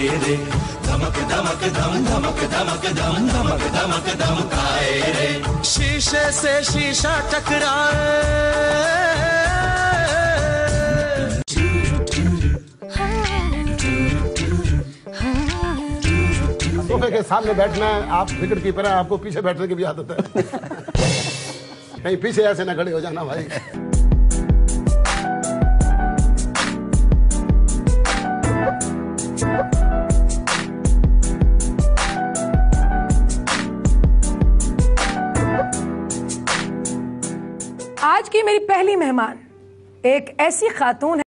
रे। धमक धमक, धम, धमक धमक, धम, धमक धमक, धमकाए रे। शीशे से शीशा टकराए। के सामने बैठना है, आप विकेट कीपर हैं, आपको पीछे बैठने की भी आदत है। कहीं पीछे ऐसे ना खड़े हो जाना भाई। आज की मेरी पहली मेहमान एक ऐसी खातून है